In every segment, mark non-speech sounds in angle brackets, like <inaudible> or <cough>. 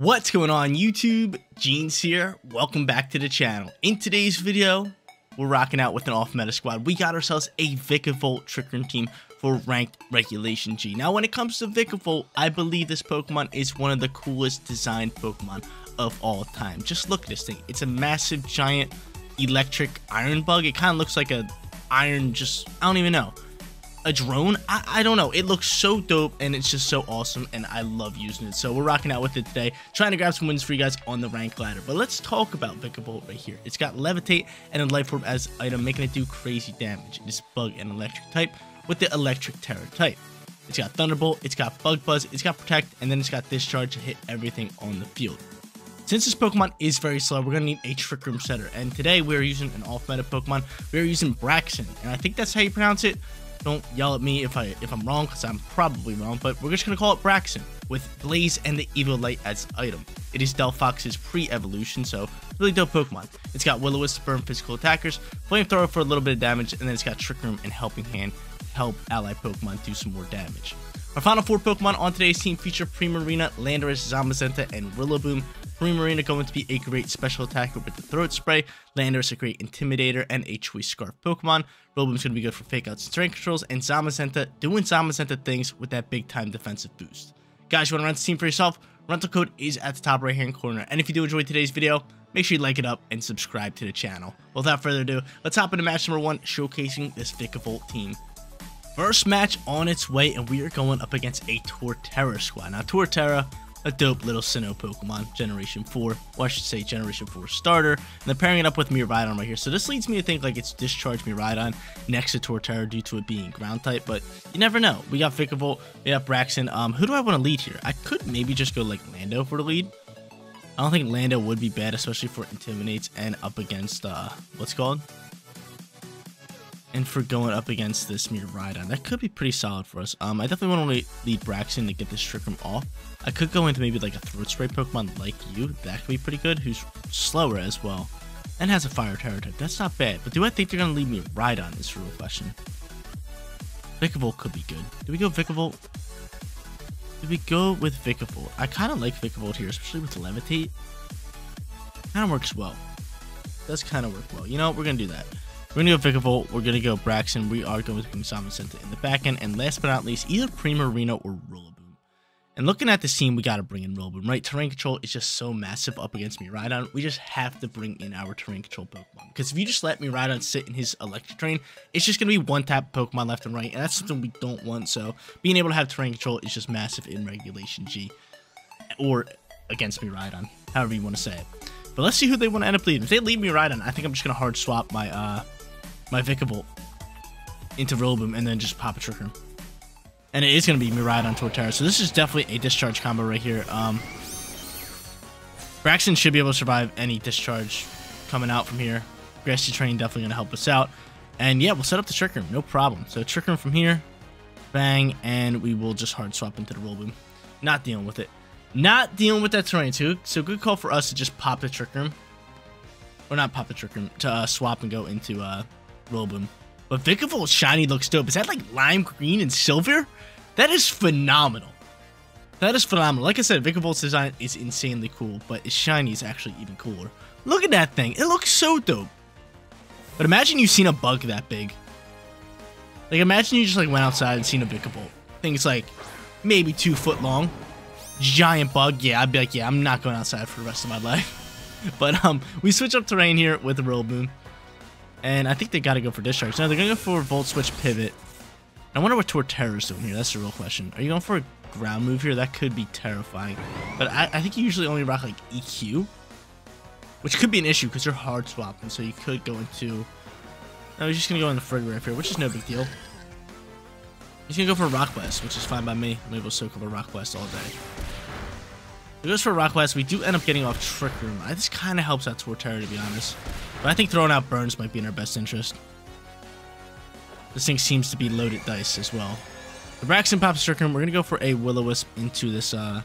What's going on YouTube? Jeans here. Welcome back to the channel. In today's video, we're rocking out with an off-meta squad. We got ourselves a Vikavolt Trick Room team for ranked Regulation G. Now, when it comes to Vikavolt, I believe this Pokemon is one of the coolest designed Pokemon of all time. Just look at this thing. It's a massive, giant, electric iron bug. It kind of looks like a iron, just, I don't even know a drone. I, I don't know. It looks so dope and it's just so awesome and I love using it. So we're rocking out with it today, trying to grab some wins for you guys on the rank ladder. But let's talk about Vikavolt right here. It's got Levitate and a Life Orb as item, making it do crazy damage. It is Bug and Electric type with the Electric Tera type. It's got Thunderbolt, it's got Bug Buzz, it's got Protect, and then it's got Discharge to hit everything on the field. Since this Pokemon is very slow, we're going to need a Trick Room setter. And today we're using an off-meta Pokemon. We're using Braixen. And I think that's how you pronounce it. Don't yell at me if I if I'm wrong, because I'm probably wrong. But we're just gonna call it Braixen with Blaze and the Eviolite as item. It is Delphox's pre-evolution, so really dope Pokemon. It's got Will-O-Wisp to burn physical attackers, Flamethrower for a little bit of damage, and then it's got Trick Room and Helping Hand to help ally Pokemon do some more damage. Our final four Pokemon on today's team feature Primarina, Landorus, Zamazenta, and Rillaboom. Primarina going to be a great special attacker with the Throat Spray, Landorus a great Intimidator, and a Choice Scarf Pokemon. Rillaboom's going to be good for Fake Outs and Strength Controls, and Zamazenta doing Zamazenta things with that big time defensive boost. Guys, you want to run the team for yourself? Rental code is at the top right hand corner. And if you do enjoy today's video, make sure you like it up and subscribe to the channel. Without further ado, let's hop into match number one, showcasing this Vikavolt team. First match on its way, and we are going up against a Torterra squad. Now, Torterra a dope little Sinnoh Pokemon, Generation 4, or I should say Generation 4 starter, and they're pairing it up with Miraidon right here. So this leads me to think like it's Discharge Miraidon next to Torterra due to it being ground type, but you never know. We got Vikavolt, we got Braixen. Um, who do I want to lead here? I could maybe just go like Lando for the lead. I don't think Lando would be bad, especially for Intimidates and up against, uh, what's called? And for going up against this Miraidon. That could be pretty solid for us. Um, I definitely want to lead Braxton to get this Trick Room off. I could go into maybe like a Throat Spray Pokemon like you. That could be pretty good. Who's slower as well. And has a Fire Tera type. That's not bad. But do I think they're going to leave me Rhydon is the real question. Vikavolt could be good. Do we go Vikavolt? Do we go with Vikavolt? I kind of like Vikavolt here, especially with Levitate. Kind of works well. Does kind of work well. You know, we're going to do that. We're going to go Vikavolt. We're going to go Braixen. We are going to bring Zamazenta in the back end. And last but not least, either Primarina or Rillaboom. And looking at the scene, we got to bring in Rillaboom, right? Terrain control is just so massive up against Miraidon. We just have to bring in our terrain control Pokemon. Because if you just let Miraidon sit in his electric terrain, it's just going to be one tap Pokemon left and right. And that's something we don't want. So being able to have terrain control is just massive in Regulation G. Or against Miraidon, however you want to say it. But let's see who they want to end up leading. If they lead Miraidon, I think I'm just going to hard swap my uh, my Vikavolt into Rillaboom and then just pop a Trick Room. And it is going to be Miraidon Torterra. So this is definitely a discharge combo right here. Um, Braixen should be able to survive any discharge coming out from here. Grassy Terrain definitely going to help us out. And yeah, we'll set up the Trick Room. No problem. So Trick Room from here. Bang. And we will just hard swap into the Rillaboom. Not dealing with it. Not dealing with that terrain too. So good call for us to just pop the Trick Room. Or not pop the Trick Room. To uh, swap and go into uh, Rillaboom. But Vikavolt's shiny looks dope. Is that like lime green and silver? That is phenomenal. That is phenomenal. Like I said, Vikavolt's design is insanely cool, but its shiny is actually even cooler. Look at that thing. It looks so dope. But imagine you've seen a bug that big. Like, imagine you just like went outside and seen a Vikavolt. Thing's like maybe two foot long. Giant bug. Yeah, I'd be like, yeah, I'm not going outside for the rest of my <laughs> life. but um, we switch up terrain here with Rillaboom. And I think they got to go for discharge. Now they're going to go for Volt Switch Pivot. I wonder what Torterra's doing here. That's the real question. Are you going for a ground move here? That could be terrifying. But I, I think you usually only rock like EQ. Which could be an issue because you're hard swapping. So you could go into... No, he's just going to go into Farigiraf here, which is no big deal. He's going to go for Rock Blast, which is fine by me. I'm able to soak up a Rock Blast all day. He goes for Rock Blast. We do end up getting off Trick Room. This kind of helps out Torterra, to be honest. But I think throwing out Burns might be in our best interest. This thing seems to be loaded dice as well. The Braixen pops Room. We're gonna go for a Will-O-Wisp into this uh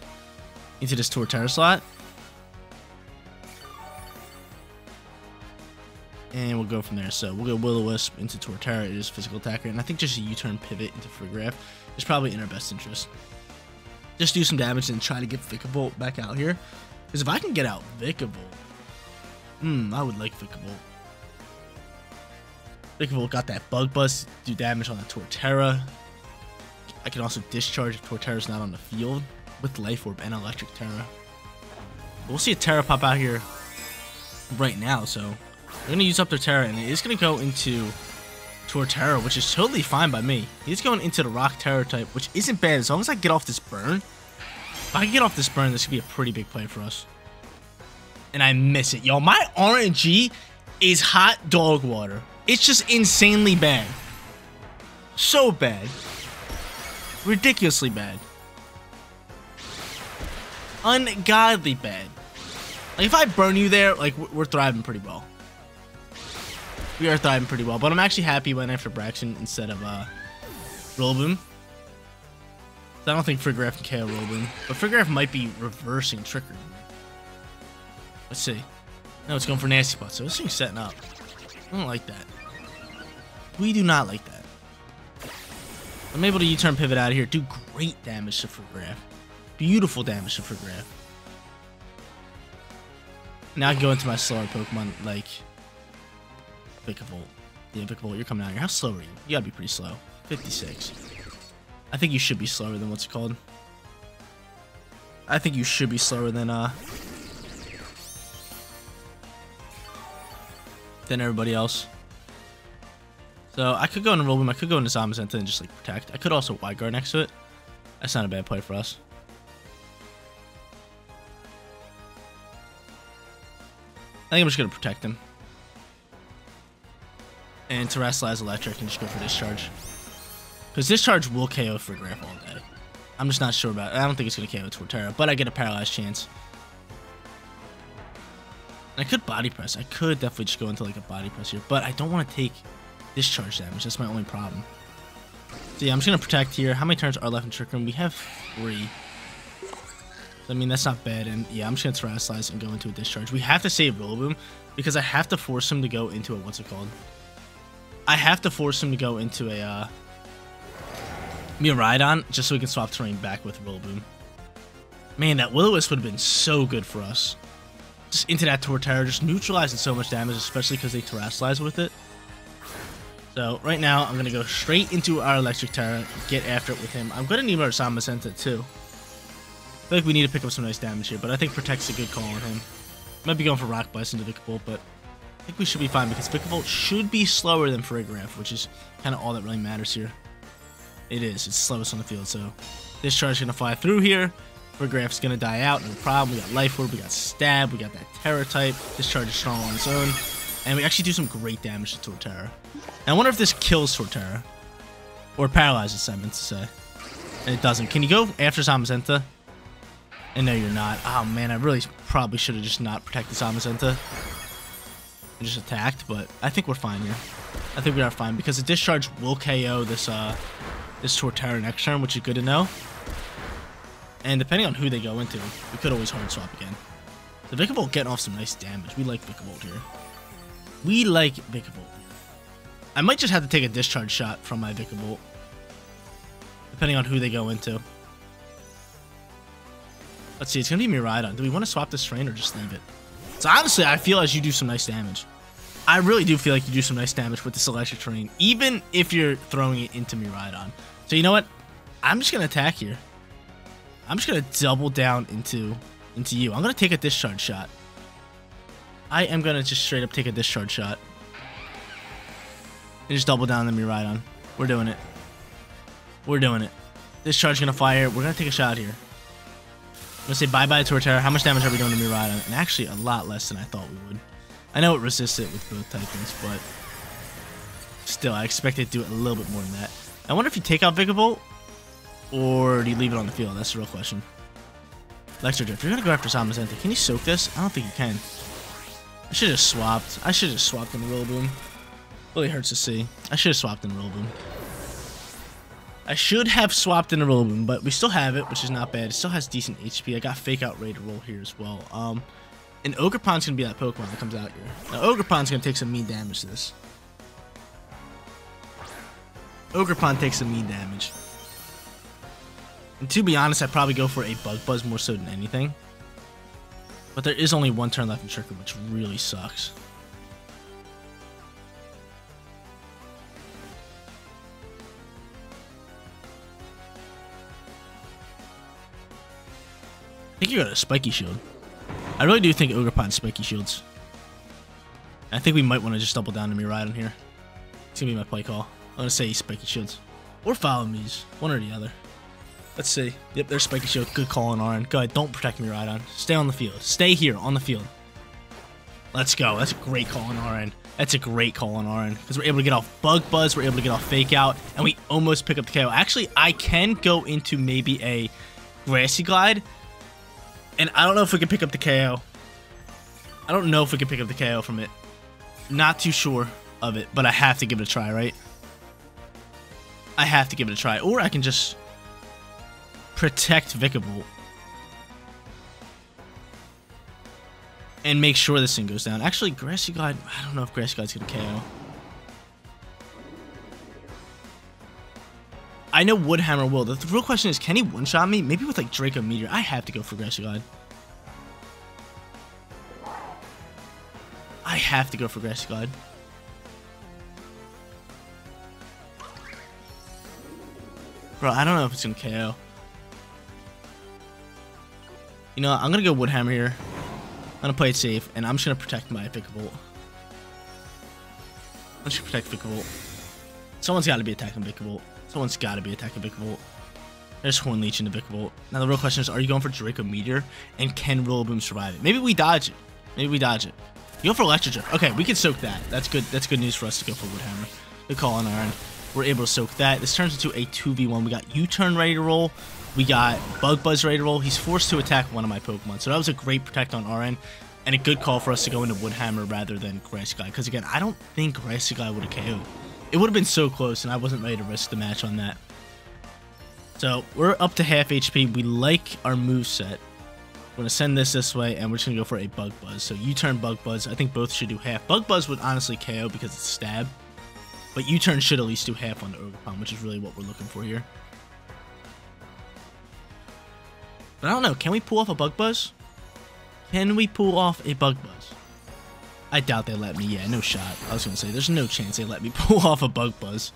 into this Torterra slot. And we'll go from there. So we'll go Will-O-Wisp into Torterra. It is physical attacker. And I think just a U-turn pivot into Farigiraf is probably in our best interest. Just do some damage and try to get Vikavolt back out here. Because if I can get out Vikavolt, hmm, I would like Vikavolt. Vikavolt got that Bug Buzz, do damage on the Torterra. I can also discharge if Torterra's not on the field with Life Orb and Electric Tera. We'll see a Tera pop out here right now, so we're going to use up their Tera, and it is going to go into Torterra, which is totally fine by me. He's going into the Rock Tera type, which isn't bad. As long as I get off this burn, if I can get off this burn, this could be a pretty big play for us. And I miss it. Yo, my RNG is hot dog water. It's just insanely bad. So bad. Ridiculously bad. Ungodly bad. Like, if I burn you there, like, we're thriving pretty well. We are thriving pretty well. But I'm actually happy when after Braixen instead of, uh, Rillaboom. I don't think Farigiraf can KO Rillaboom. But Farigiraf might be reversing Trickery. Let's see. No, it's going for Nasty Plot. So this thing's setting up. I don't like that. We do not like that. I'm able to U-turn pivot out of here. Do great damage to Farigiraf. Beautiful damage to Farigiraf. Now I can go into my slower Pokemon, like Vikavolt. Yeah, Vikavolt, you're coming out here. How slow are you? You gotta be pretty slow. 56. I think you should be slower than what's it called. I think you should be slower than, uh... Than everybody else. So, I could go into Rillaboom, I could go into Zamazenta and just, like, protect. I could also Wide Guard next to it. That's not a bad play for us. I think I'm just going to protect him. And Terastallize Electric and just go for Discharge. Because Discharge will KO Farigiraf all day. I'm just not sure about it. I don't think it's going to KO Torterra, but I get a Paralyzed chance. I could Body Press. I could definitely just go into like a Body Press here, but I don't want to take Discharge damage. That's my only problem. So yeah, I'm just going to Protect here. How many turns are left in Trick Room? We have three. I mean, that's not bad. And yeah, I'm just going to Terastallize and go into a Discharge. We have to save Rillaboom because I have to force him to go into a, what's it called? I have to force him to go into a, uh, Miraidon just so we can swap terrain back with Rillaboom. Man, that Will-O-Wisp would have been so good for us. Just into that Torterra, just neutralizing so much damage, especially because they Terastallize with it. So, right now, I'm going to go straight into our Electric Tera, get after it with him. I'm going to need our Zamazenta, too. I feel like we need to pick up some nice damage here, but I think Protect's a good call on him. Might be going for Rock Blast into Vikavolt, but I think we should be fine because Vikavolt should be slower than Farigiraf, which is kind of all that really matters here. It is. It's slowest on the field, so Discharge is going to fly through here. Going to die out, no problem. We got Life Orb, we got Stab, we got that Tera type. Discharge is strong on its own. And we actually do some great damage to Torterra. Now, I wonder if this kills Torterra. Or paralyzes, I meant to say. And it doesn't. Can you go after Zamazenta? And no, you're not. Oh, man, I really probably should have just not protected Zamazenta. And just attacked, but I think we're fine here. I think we are fine because the discharge will KO this uh this Torterra next turn, which is good to know. And depending on who they go into, we could always hard swap again. The Vikavolt getting off some nice damage. We like Vikavolt here. We like Vikavolt. I might just have to take a discharge shot from my Vikavolt. Depending on who they go into. Let's see, it's going to be Miraidon. Do we want to swap this terrain or just leave it? So honestly, I feel as you do some nice damage. I really do feel like you do some nice damage with this electric terrain, even if you're throwing it into Miraidon. So you know what? I'm just gonna attack here. I'm just gonna double down into into you. I'm gonna take a discharge shot. I am gonna just straight up take a discharge shot. And just double down on the Miraidon. We're doing it. We're doing it. Discharge gonna fire. We're gonna take a shot here. I'm gonna say bye-bye to Torterra. How much damage are we doing to Miraidon? And actually a lot less than I thought we would. I know it resists it with both Titans, but still, I expect it to do a little bit more than that. I wonder if you take out Vikavolt, or do you leave it on the field? That's the real question. Electro Drift. You're gonna go after Zamazenta. Can you soak this? I don't think you can. I should have swapped. I should have swapped in Rillaboom. Really hurts to see. I should have swapped in Rillaboom. I should have swapped in a Rillaboom, but we still have it, which is not bad. It still has decent HP. I got Fake Out Ready to roll here as well. Um, and Ogerpon's gonna be that Pokemon that comes out here. Now Ogerpon's gonna take some mean damage to this. Ogerpon takes some mean damage. To be honest, I'd probably go for a Bug Buzz more so than anything. But there is only one turn left in Trick Room, which really sucks. I think you got a Spiky Shield. I really do think Ogerpon and Spiky Shields. I think we might want to just double down to Miraidon here. It's going to be my play call. I'm going to say Spiky Shields. Or Follow Me's. One or the other. Let's see. Yep, there's Spiky Shield. Good call on Rn. Go ahead, don't protect Miraidon. Stay on the field. Stay here on the field. Let's go. That's a great call on Rn. That's a great call on Rn. Because we're able to get off Bug Buzz, we're able to get off Fake Out, and we almost pick up the KO. Actually, I can go into maybe a Grassy Glide, and I don't know if we can pick up the KO. I don't know if we can pick up the KO from it. Not too sure of it, but I have to give it a try, right? I have to give it a try. Or I can just protect Vikavolt. And make sure this thing goes down. Actually, Grassy Glide, I don't know if Grassy Glide's going to KO. I know Woodhammer will. The real question is, can he one-shot me? Maybe with like Draco Meteor. I have to go for Grassy Glide. I have to go for Grassy Glide. Bro, I don't know if it's going to KO. You know, I'm going to go Woodhammer here. I'm going to play it safe, and I'm just going to protect my Vikavolt. I'm just protect Vikavolt. Someone's got to be attacking Vikavolt. Someone's got to be attacking Vikavolt. There's Horn Leech into Vikavolt. Now the real question is, are you going for Draco Meteor? And can Rillaboom survive it? Maybe we dodge it. Maybe we dodge it. You go for Electric Okay, we can soak that. That's good. That's good news for us to go for Woodhammer. Good call on end. We're able to soak that. This turns into a 2v1. We got U-turn ready to roll. We got Bug Buzz ready to roll. He's forced to attack one of my Pokemon. So that was a great protect on our end. And a good call for us to go into Woodhammer rather than Grassy Glide. Because again, I don't think Grassy Glide would have KO'd. It would have been so close, and I wasn't ready to risk the match on that. So we're up to half HP. We like our move set. We're going to send this this way, and we're just going to go for a Bug Buzz. So U-turn Bug Buzz. I think both should do half. Bug Buzz would honestly KO because it's stab. But U-turn should at least do half on the Ogerpon, which is really what we're looking for here. But I don't know. Can we pull off a Bug Buzz? Can we pull off a Bug Buzz? I doubt they let me. Yeah, no shot. I was going to say, there's no chance they let me <laughs> pull off a Bug Buzz.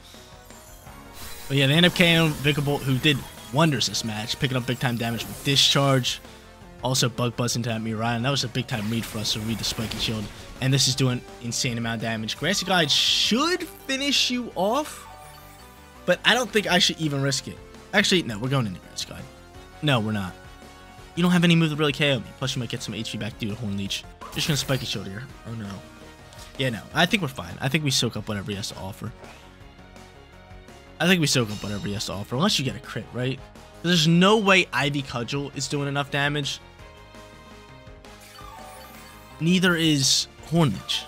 But yeah, they end up KOing Vikavolt, who did wonders this match, picking up big time damage with Discharge. Also, Bug Buzz into that Ryan. That was a big time read for us to read the Spiky Shield. And this is doing insane amount of damage. Grassy Glide should finish you off. But I don't think I should even risk it. Actually, no, we're going into Grassy Glide. No, we're not. You don't have any move to really KO me. Plus, you might get some HP back due to Horn Leech. Just gonna Spiky Shield here. Oh no. Yeah, no. I think we're fine. I think we soak up whatever he has to offer. I think we soak up whatever he has to offer. Unless you get a crit, right? There's no way Ivy Cudgel is doing enough damage. Neither is Horn Leech.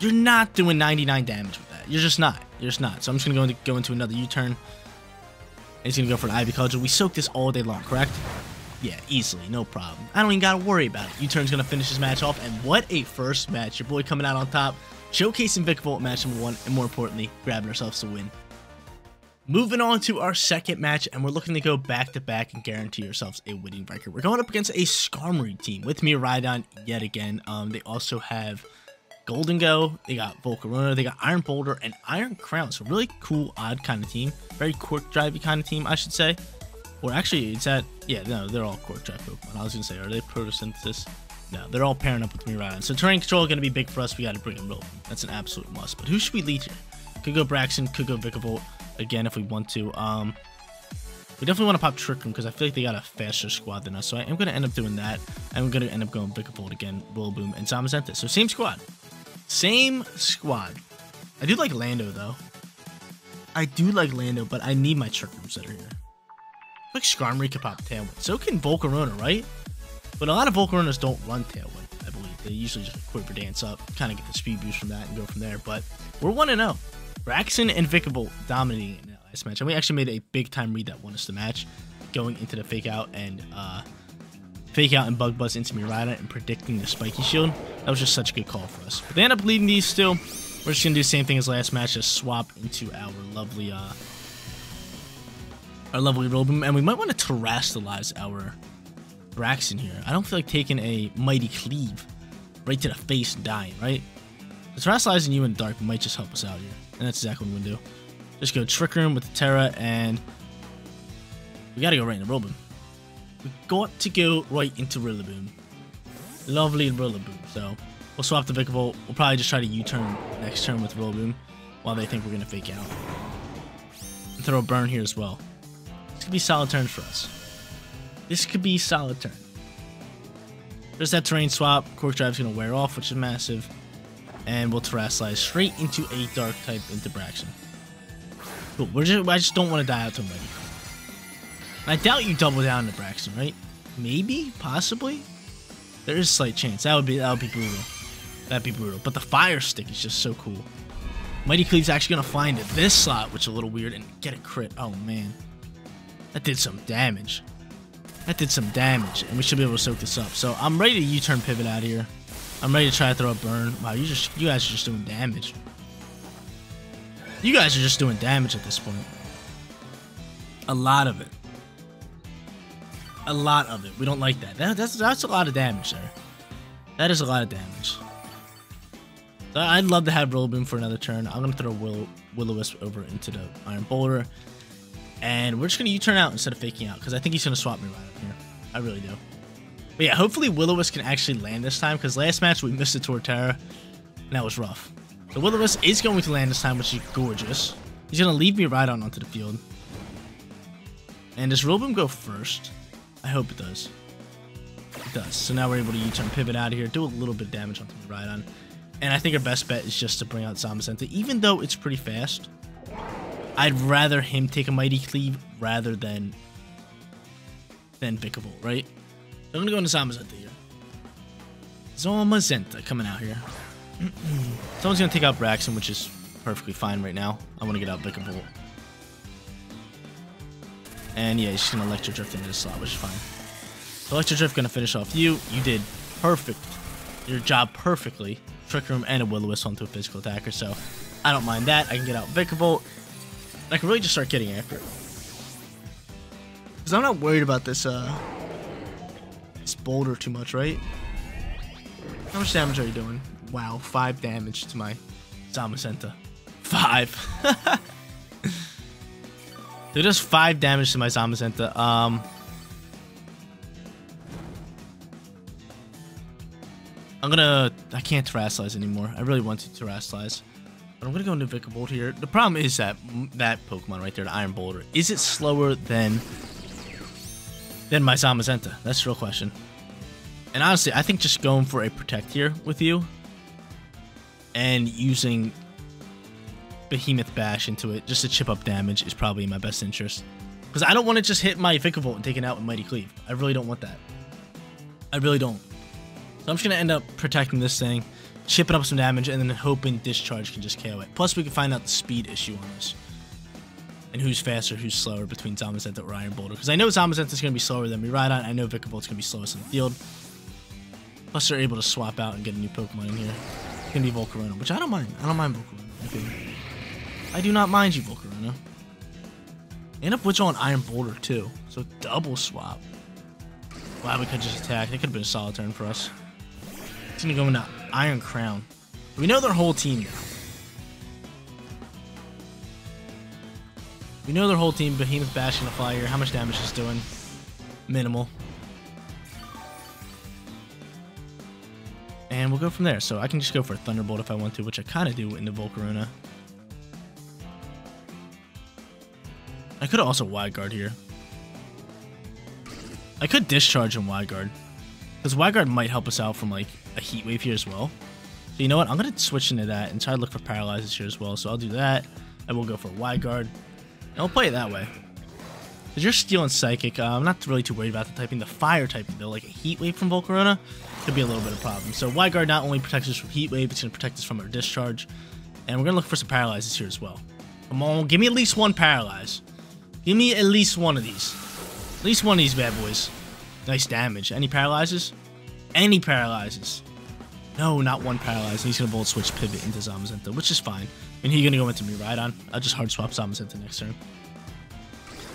You're not doing 99 damage with that. You're just not. You're just not. So I'm just going to go into another U-turn. He's going to go for an Ivy Cudgel. We soak this all day long, correct? Yeah, easily. No problem. I don't even got to worry about it. U-turn's to finish this match off. And what a first match. Your boy coming out on top. Showcasing Vikavolt match number one. And more importantly, grabbing ourselves a win. Moving on to our second match, and we're looking to go back-to-back -back and guarantee ourselves a winning record. We're going up against a Skarmory team with me Miraidon yet again. Um, they also have Gholdengo, they got Volcarona, they got Iron Boulder, and Iron Crown. So really cool, odd kind of team. Very Quark Drivey kind of team, I should say. Or actually, it's at, yeah, no, they're all Quark Drive Pokemon. I was going to say, are they Photosynthesis? No, they're all pairing up with Miraidon. So terrain control is going to be big for us. We got to bring in Rillaboom. That's an absolute must. But who should we lead here? Could go Braixen, could go Vikavolt again if we want to. Um, we definitely want to pop Trick Room because I feel like they got a faster squad than us. So I am going to end up doing that. I'm going to end up going Vikavolt again, Rillaboom, and Zamazenta. So same squad. Same squad. I do like Lando, though. I do like Lando, but I need my Trick Rooms that are here. Like Skarmory can pop Tailwind. So can Volcarona, right? But a lot of Volcaronas don't run Tailwind, I believe. They usually just Quiver Dance up, kind of get the speed boost from that and go from there. But we're 1-0. Braixen and Vikavolt dominating in that last match. And we actually made a big time read that won us the match, going into the fake out and uh, fake out and bug buzz into Miraidon and predicting the spiky shield. That was just such a good call for us. But they end up leading these still. We're just gonna do the same thing as last match, just swap into our lovely uh our lovely Rillaboom, and we might want to terastallize our Braixen here. I don't feel like taking a Mighty Cleave right to the face and dying, right? The terastallizing you in Dark might just help us out here, and that's exactly what we're going to do. Just go Trick Room with the Tera, and we got to go right into Rillaboom. We got to go right into Rillaboom. Lovely Rillaboom, so we'll swap the Vikavolt. We'll probably just try to U-turn next turn with Rillaboom while they think we're going to fake out. And throw a burn here as well. This could be solid turn for us. This could be solid turn. There's that terrain swap. Quark Drive's going to wear off, which is massive. And we'll Terastallize straight into a Dark type into Braixen. Cool. We're just, I just don't want to die out to him I doubt you double down to Braixen, right? Maybe? Possibly? There is a slight chance. That would be that would be brutal. That'd be brutal. But the Fire Stick is just so cool. Mighty Cleave's actually going to find it this slot, which is a little weird, and get a crit. Oh, man. That did some damage. That did some damage, and we should be able to soak this up. So I'm ready to U-turn pivot out here. I'm ready to try to throw a burn. Wow, you just you guys are just doing damage. You guys are just doing damage at this point. A lot of it. A lot of it. We don't like that. that that's that's a lot of damage there. That is a lot of damage. I'd love to have Rillaboom for another turn. I'm gonna throw Will Will-O-Wisp over into the Iron Boulder. And we're just going to U-turn out instead of faking out, because I think he's going to swap me right up here. I really do. But yeah, hopefully Will-O-Wisp can actually land this time, because last match we missed the Torterra, and that was rough. The Will-O-Wisp is going to land this time, which is gorgeous. He's going to leave Miraidon onto the field. And does Rillaboom go first? I hope it does. It does. So now we're able to U-turn pivot out of here, do a little bit of damage onto the Rhydon. And I think our best bet is just to bring out Zamazenta, even though it's pretty fast. I'd rather him take a Mighty Cleave rather than than Vikavolt, right? So I'm gonna go into Zamazenta here. Zamazenta coming out here. <clears throat> Someone's gonna take out Braixen, which is perfectly fine right now. I want to get out Vikavolt. And yeah, he's gonna Electro Drift into the slot, which is fine. So Electro Drift gonna finish off you. You did perfect. Your job perfectly. Trick Room and a Will-O-Wisp onto a physical attacker, so I don't mind that. I can get out Vikavolt. I can really just start getting after it. Because I'm not worried about this, uh, this boulder too much, right? How much damage are you doing? Wow, five damage to my Zamazenta. Five. <laughs> Dude, just five damage to my Zamazenta. Um, I'm gonna... I can't Terastallize anymore. I really want to Terastallize. But I'm gonna go into Vikavolt here. The problem is that that Pokemon right there, the Iron Boulder, is it slower than than my Zamazenta? That's the real question. And honestly, I think just going for a Protect here with you and using Behemoth Bash into it just to chip up damage is probably in my best interest. Because I don't want to just hit my Vikavolt and take it out with Mighty Cleave. I really don't want that. I really don't. So I'm just going to end up protecting this thing chipping up some damage, and then hoping Discharge can just KO it. Plus, we can find out the speed issue on this. And who's faster, who's slower between Zamazenta or Iron Boulder. Because I know Zamazenta is going to be slower than Miraidon. I know Vikavolt's going to be slowest in the field. Plus, they're able to swap out and get a new Pokemon in here. It's going to be Volcarona, which I don't mind. I don't mind Volcarona. I do not mind you, Volcarona. And up Witch on Iron Boulder, too. So, double swap. Wow, we could just attack. It could have been a solid turn for us. It's going to go into Iron Crown. We know their whole team now. We know their whole team. Behemoth bashing the fire. How much damage is doing? Minimal. And we'll go from there. So I can just go for a Thunderbolt if I want to, which I kind of do in the Volcarona. I could also Wide Guard here. I could Discharge and Wide Guard. Because Wide Guard might help us out from like a Heat Wave here as well. So you know what? I'm going to switch into that and try to look for Paralyzes here as well. So I'll do that. I will go for Wide Guard. And I'll play it that way. Because you're Steel and Psychic, uh, I'm not really too worried about the typing. The Fire typing, though, like a Heat Wave from Volcarona, could be a little bit of a problem. So Wide Guard not only protects us from Heat Wave, it's going to protect us from our Discharge. And we're going to look for some Paralyzes here as well. Come on, give me at least one Paralyze. Give me at least one of these. At least one of these bad boys. Nice damage. Any Paralyzes? Any Paralyzes. No, not one paralyzed. He's gonna Volt Switch pivot into Zamazenta, which is fine. And he's gonna go into Miraidon. I'll just hard swap Zamazenta next turn.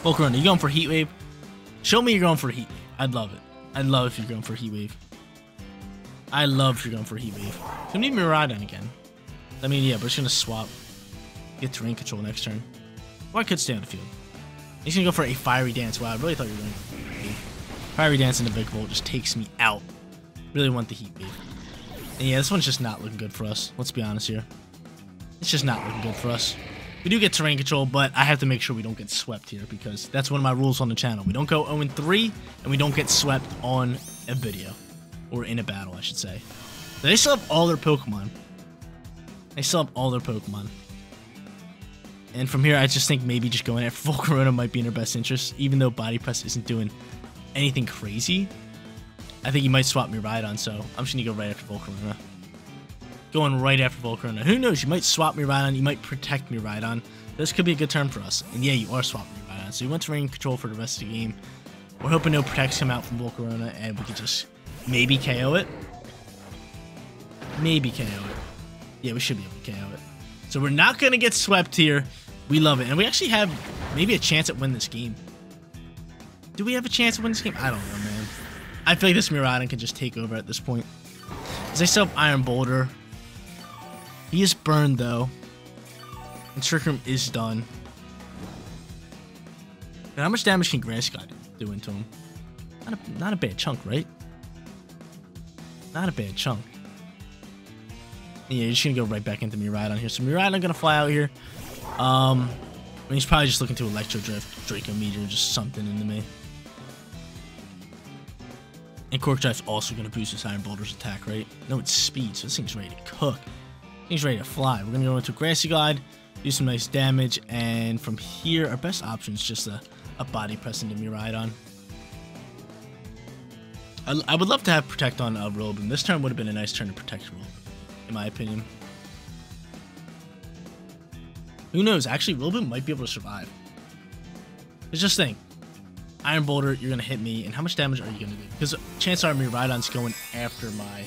Volcarona, you going for Heat Wave? Show me you're going for Heat Wave. I'd love it. I'd love if you're going for Heat Wave. I love if you're going for Heat Wave. Gonna need Miraidon again. I mean, yeah, but it's gonna swap. Get terrain control next turn. Or I could stay on the field. He's gonna go for a Fiery Dance. Wow, I really thought you were going for Fiery Dance into Vikavolt just takes me out. Really want the Heat Wave. And yeah, this one's just not looking good for us. Let's be honest here. It's just not looking good for us. We do get terrain control, but I have to make sure we don't get swept here because that's one of my rules on the channel. We don't go 0-3, and we don't get swept on a video. Or in a battle, I should say. They still have all their Pokemon. They still have all their Pokemon. And from here, I just think maybe just going at full <laughs> Corona might be in our best interest, even though Body Press isn't doing anything crazy. I think he might swap Miraidon, so I'm just going to go right after Volcarona. Going right after Volcarona. Who knows, you might swap Miraidon, you might protect Miraidon. This could be a good turn for us. And yeah, you are swapping me Rhydon. So you went terrain control for the rest of the game. We're hoping no protects come out from Volcarona, and we can just maybe KO it. Maybe KO it. Yeah, we should be able to KO it. So we're not going to get swept here. We love it. And we actually have maybe a chance at winning this game. Do we have a chance to win this game? I don't know, man. I feel like this Miraidon can just take over at this point. Because they still have Iron Boulder. He is burned, though. And Trick Room is done. And how much damage can Grass God do into him? Not a, not a bad chunk, right? Not a bad chunk. Yeah, you're just gonna go right back into Miraidon here. So Miraidon gonna fly out here. Um, I mean, he's probably just looking to Electro Drift, Draco Meteor, just something into me. And Quark Drive's also going to boost his Iron Boulder's attack, right? No, it's speed, so this thing's ready to cook. He's ready to fly. We're going to go into Grassy Glide, do some nice damage, and from here, our best option is just a, a body press into Miraidon. I, I would love to have Protect on uh, Rillaboom. This turn would have been a nice turn to Protect Rillaboom, in my opinion. Who knows? Actually, Rillaboom might be able to survive. Let's just think. Iron Boulder, you're going to hit me, and how much damage are you going to do? Because chances are Miraidon's going after my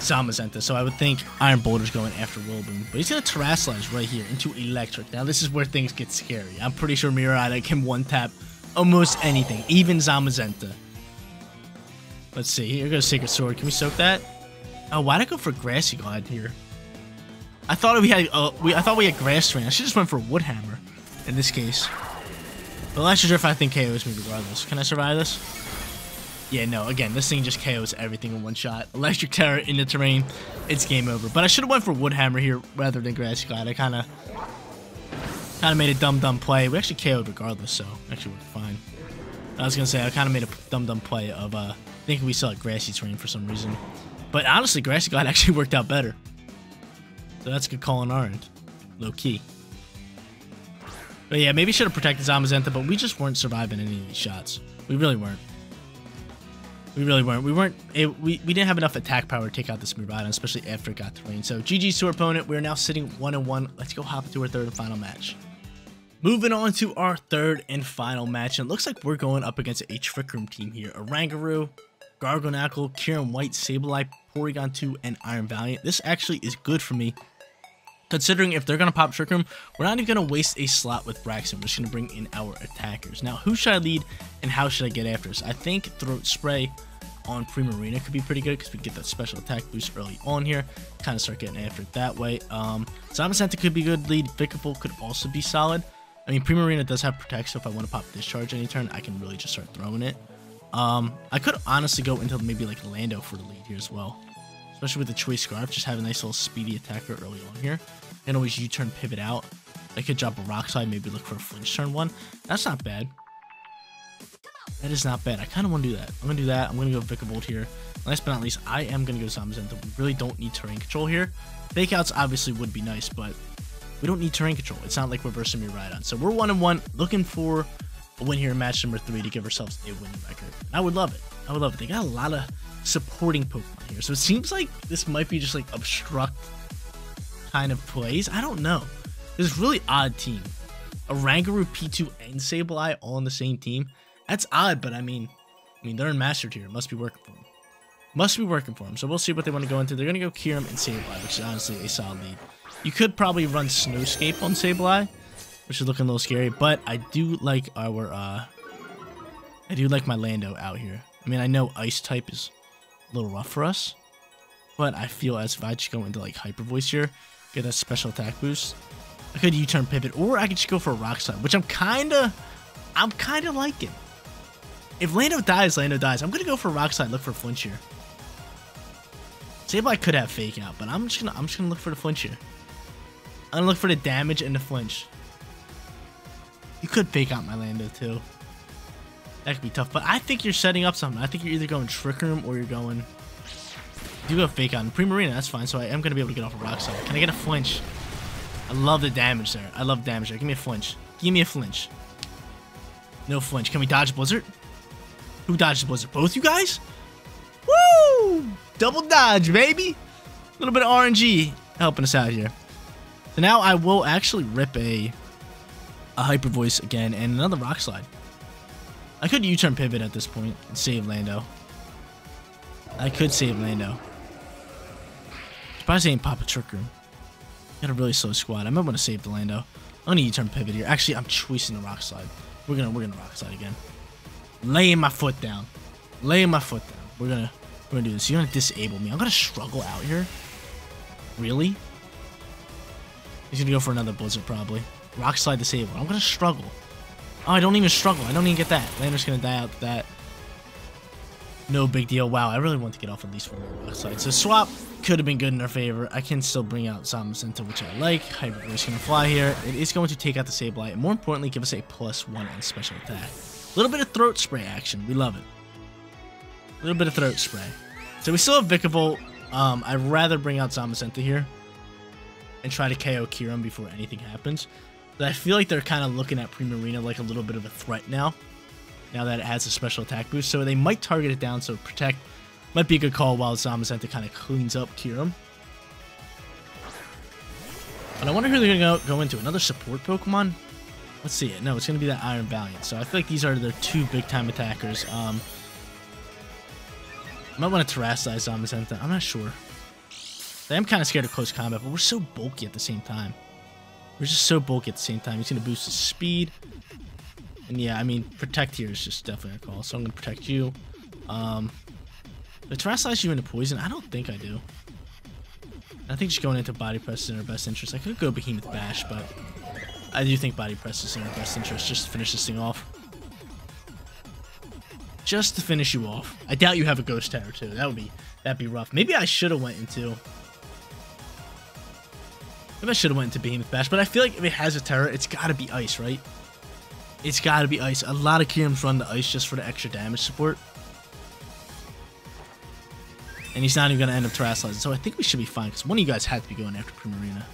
Zamazenta, so I would think Iron Boulder's going after Rillaboom. But he's going to Terastallize right here into Electric. Now, this is where things get scary. I'm pretty sure Miraidon can one-tap almost anything, even Zamazenta. Let's see. Here goes Sacred Sword. Can we soak that? Oh, why'd I go for Grassy Glide here? I thought we had uh, we I thought we had Grass Terrain. I should just went for Wood Hammer in this case. Electric Drift I think KOs me regardless. Can I survive this? Yeah, no. Again, this thing just KOs everything in one shot. Electric Tera in the terrain, it's game over. But I should have went for Wood Hammer here rather than Grassy Glide. I kind of kind of made a dumb dumb play. We actually KO'd regardless, so actually worked fine. I was gonna say I kind of made a dumb dumb play of uh thinking we saw a Grassy Terrain for some reason. But honestly, Grassy Glide <laughs> actually worked out better. So that's a good call on our end. Low key. But yeah, maybe should have protected Zamazenta, but we just weren't surviving any of these shots. We really weren't. We really weren't. We weren't. It, we, we didn't have enough attack power to take out this Miraidon, especially after it got terrain. So GG's to our opponent. We're now sitting 1 and 1. Let's go hop into our third and final match. Moving on to our third and final match. And it looks like we're going up against a Trick Room team here. Oranguru, Garganacl, Kyurem White, Sableye, Porygon 2, and Iron Valiant. This actually is good for me Considering if they're going to pop Trick Room, we're not even going to waste a slot with Braixen. We're just going to bring in our attackers. Now, who should I lead and how should I get after this? I think Throat Spray on Primarina could be pretty good because we get that special attack boost early on here. Kind of start getting after it that way. Um, Zamazenta could be good lead. Vikavolt could also be solid. I mean, Primarina does have Protect, so if I want to pop Discharge any turn, I can really just start throwing it. Um, I could honestly go into maybe like Lando for the lead here as well especially with the Choice Scarf. Just have a nice little speedy attacker early on here. And always U-turn pivot out. I could drop a Rock Slide, maybe look for a flinch turn one. That's not bad. That is not bad. I kind of want to do that. I'm going to do that. I'm going to go Vikavolt here. Last but not least, I am going to go Zamazenta. We really don't need terrain control here. Fake outs obviously would be nice, but we don't need terrain control. It's not like we're versing Miraidon. So we're one and one, looking for a win here in match number three to give ourselves a winning record. And I would love it. I would love it. They got a lot of supporting Pokemon here. So it seems like this might be just like obstruct kind of plays. I don't know. This really odd team. Oranguru, P2, and Sableye all on the same team. That's odd, but I mean, I mean they're in Master Tier. Must be working for them. Must be working for them. So we'll see what they want to go into. They're going to go Kyurem and Sableye, which is honestly a solid lead. You could probably run Snowscape on Sableye, which is looking a little scary. But I do like our, uh, I do like my Lando out here. I mean, I know Ice type is a little rough for us, but I feel as if I just go into like Hyper Voice here, get that special attack boost, I could U-turn pivot, or I could just go for a Rock Slide, which I'm kind of, I'm kind of liking. If Lando dies, Lando dies. I'm gonna go for Rock Slide, look for flinch here. Sableye could have fake out, but I'm just gonna I'm just gonna look for the flinch here. I'm gonna look for the damage and the flinch. You could fake out my Lando too. That could be tough, but I think you're setting up something. I think you're either going Trick Room or you're going. You go fake out Primarina, that's fine. So I am gonna be able to get off a Rock Slide. Can I get a flinch? I love the damage there. I love damage there. Give me a flinch. Give me a flinch. No flinch. Can we dodge Blizzard? Who dodges Blizzard? Both you guys? Woo! Double dodge, baby. A little bit of RNG helping us out here. So now I will actually rip a a Hyper Voice again and another Rock Slide. I could U-turn pivot at this point and save Lando. I could save Lando. Surprised they ain't pop a Trick Room. Got a really slow squad. I might want to save the Lando. I'm gonna U-turn pivot here. Actually, I'm choosing the Rock Slide. We're gonna we're gonna Rock Slide again. Laying my foot down. Laying my foot down. We're gonna we're gonna do this. You're gonna disable me. I'm gonna struggle out here. Really? He's gonna go for another Blizzard probably. Rock Slide disable. I'm gonna struggle. Oh, I don't even struggle. I don't even get that. Lander's gonna die out that. No big deal. Wow, I really want to get off at least one more Slide. So swap could have been good in our favor. I can still bring out Zamazenta, which I like. Hyper Voice gonna fly here. It is going to take out the Sableye, and more importantly, give us a plus one on special attack. A little bit of throat spray action. We love it. A little bit of throat spray. So we still have Vikavolt. Um, I'd rather bring out Zamazenta here and try to KO Kyurem before anything happens. But I feel like they're kind of looking at Primarina like a little bit of a threat now. Now that it has a special attack boost. So they might target it down, so Protect might be a good call while Zamazenta kind of cleans up Kyurem. But I wonder who they're going to go into. Another support Pokemon? Let's see it. No, it's going to be that Iron Valiant. So I feel like these are their two big-time attackers. Um, might want to Terastallize Zamazenta. I'm not sure. I am kind of scared of close combat, but we're so bulky at the same time. We're just so bulky at the same time. He's going to boost his speed. And yeah, I mean, protect here is just definitely a call. So I'm going to protect you. Um, the Terastallize you into poison? I don't think I do. I think just going into body press is in our best interest. I could go Behemoth Bash, but I do think body press is in our best interest just to finish this thing off. Just to finish you off. I doubt you have a Ghost Tera too. That would be that'd be rough. Maybe I should have went into I should have went into Behemoth Bash, but I feel like if it has a Tera, it's gotta be Ice, right? It's gotta be Ice. A lot of Kyurems run the Ice just for the extra damage support. And he's not even going to end up Terastallizing. So I think we should be fine, because one of you guys had to be going after Primarina.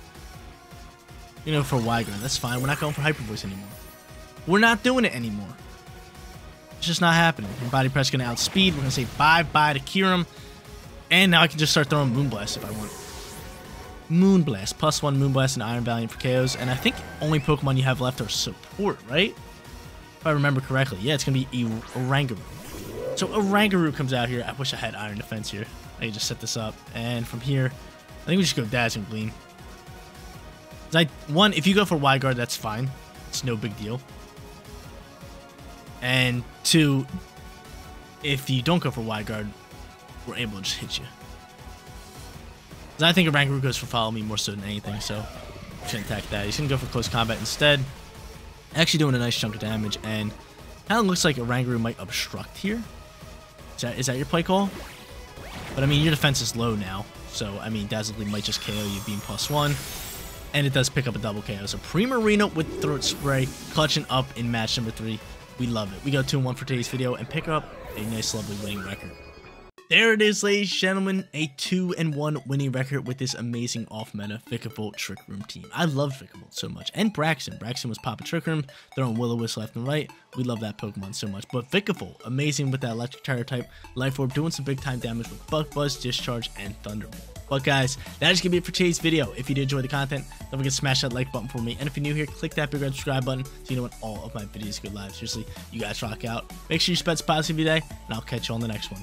You know, for Wide Guard. That's fine. We're not going for Hyper Voice anymore. We're not doing it anymore. It's just not happening. And Body Press going to outspeed. We're going to say bye-bye to Kyurem. And now I can just start throwing Moonblast if I want. Moonblast. Plus one Moonblast and Iron Valiant for KOs. And I think only Pokemon you have left are support, right? If I remember correctly. Yeah, it's going to be Oranguru. So Oranguru comes out here. I wish I had Iron Defense here. I can just set this up. And from here, I think we just go Dazzling Gleam. I, one, if you go for Wide Guard, that's fine. It's no big deal. And two, if you don't go for Wide Guard, we're able to just hit you. I think Oranguru goes for follow me more so than anything, so shouldn't attack that. He's gonna go for close combat instead. Actually doing a nice chunk of damage, and kind of looks like Oranguru might obstruct here. Is that, is that your play call? But I mean, your defense is low now. So, I mean, Dazzle might just KO you being plus one. And it does pick up a double KO. So, Primarina with Throat Spray, clutching up in match number three. We love it. We go 2-1 for today's video and pick up a nice, lovely winning record. There it is, ladies and gentlemen, a 2 and 1 winning record with this amazing off-meta Vikavolt Trick Room team. I love Vikavolt so much. And Braixen. Braixen was popping Trick Room, throwing Will-O-Wisp left and right. We love that Pokemon so much. But Vikavolt, amazing with that Electric Tera type, Life Orb, doing some big time damage with Bug Buzz, Discharge, and Thunderbolt. But guys, that is going to be it for today's video. If you did enjoy the content, don't forget to smash that like button for me. And if you're new here, click that big red subscribe button so you know when all of my videos go live. Seriously, you guys rock out. Make sure you spread positive today, and I'll catch you on the next one.